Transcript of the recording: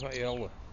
Vai ela.